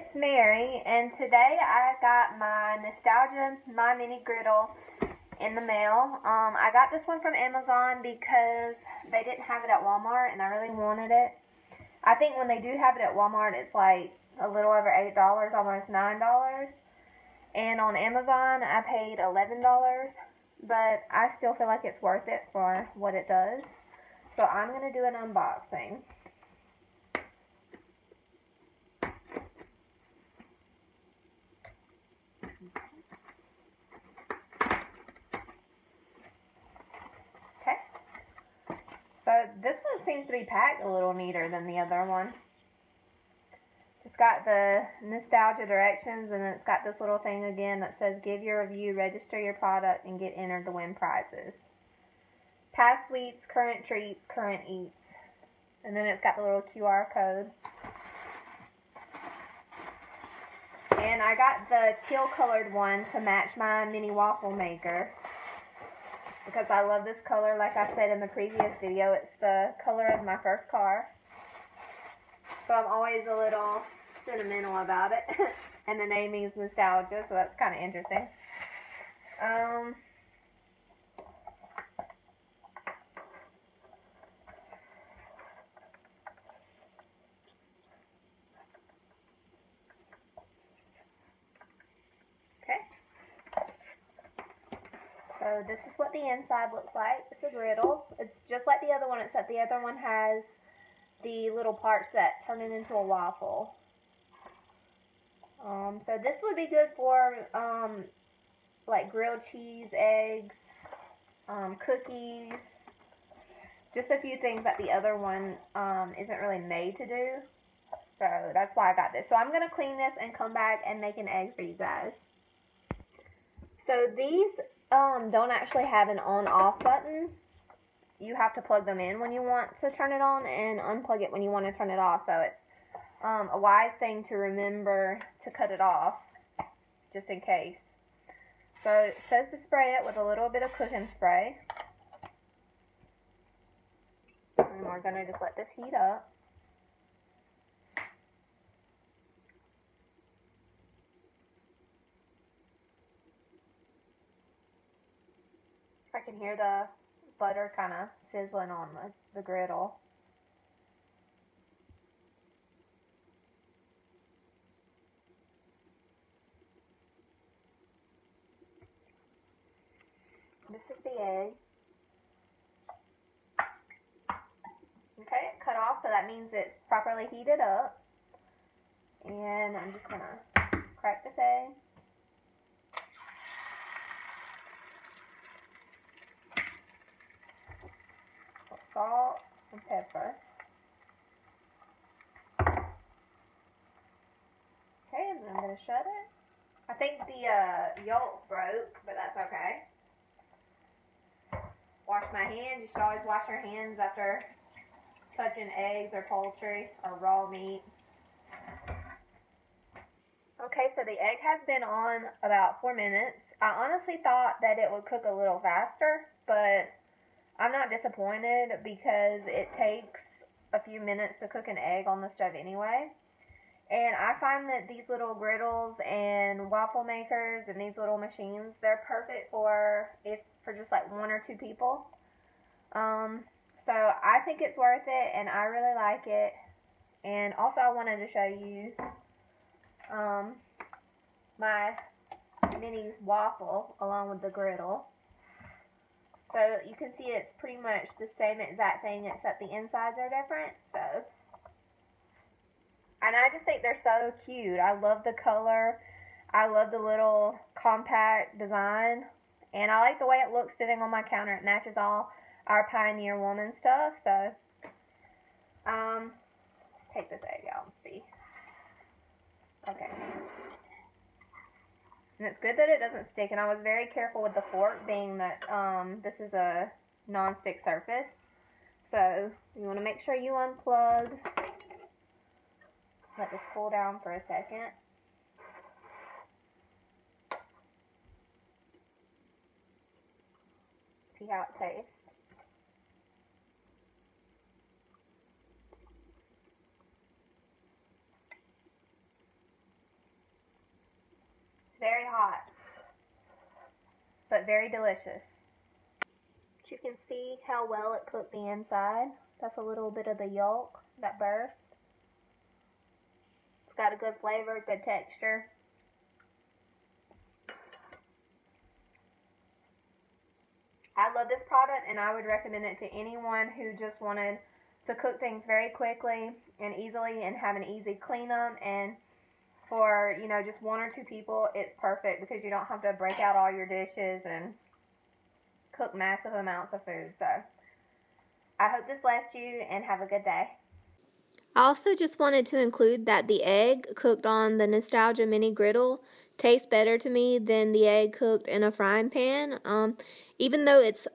it's Mary, and today I got my Nostalgia My Mini Griddle in the mail. Um, I got this one from Amazon because they didn't have it at Walmart, and I really wanted it. I think when they do have it at Walmart, it's like a little over $8, almost $9. And on Amazon, I paid $11, but I still feel like it's worth it for what it does. So I'm going to do an unboxing. Okay. So this one seems to be packed a little neater than the other one. It's got the nostalgia directions and it's got this little thing again that says give your review, register your product, and get entered to win prizes. Past sweets, current treats, current eats. And then it's got the little QR code. And I got the teal colored one to match my mini waffle maker. Because I love this color, like I said in the previous video, it's the color of my first car. So I'm always a little sentimental about it. and the name is nostalgia, so that's kind of interesting. Um, okay. So this is what the inside looks like. It's a griddle. It's just like the other one, except the other one has the little parts that turn it into a waffle. Um, so this would be good for um, like grilled cheese, eggs, um, cookies, just a few things that the other one um, isn't really made to do. So that's why I got this. So I'm going to clean this and come back and make an egg for you guys. So these um, don't actually have an on-off button. You have to plug them in when you want to turn it on and unplug it when you want to turn it off. So it's um, a wise thing to remember to cut it off, just in case. So it says to spray it with a little bit of cooking spray. And we're going to just let this heat up. I can hear the butter kind of sizzling on the, the griddle. This is the egg. Okay, cut off, so that means it's properly heated up. And I'm just going to crack this egg. Salt and pepper. Okay, and I'm going to shut it. I think the uh, yolk broke, but that's okay wash my hands. You should always wash your hands after touching eggs or poultry or raw meat. Okay, so the egg has been on about four minutes. I honestly thought that it would cook a little faster, but I'm not disappointed because it takes a few minutes to cook an egg on the stove anyway. And I find that these little griddles and waffle makers and these little machines, they're perfect for if for just like one or two people. Um, so I think it's worth it and I really like it. And also I wanted to show you um, my mini waffle along with the griddle. So you can see it's pretty much the same exact thing except the insides are different. So, and I just think they're so cute. I love the color. I love the little compact design. And I like the way it looks sitting on my counter. It matches all our Pioneer Woman stuff. So, um, take this egg out and see. Okay. And it's good that it doesn't stick. And I was very careful with the fork, being that um, this is a non-stick surface. So, you want to make sure you unplug. Let this cool down for a second. see how it tastes. Very hot, but very delicious. You can see how well it cooked the inside. That's a little bit of the yolk that burst. It's got a good flavor, good texture. I love this product and I would recommend it to anyone who just wanted to cook things very quickly and easily and have an easy cleanup and for, you know, just one or two people, it's perfect because you don't have to break out all your dishes and cook massive amounts of food. So I hope this blessed you and have a good day. I also just wanted to include that the egg cooked on the Nostalgia Mini Griddle tastes better to me than the egg cooked in a frying pan. Um, even though it's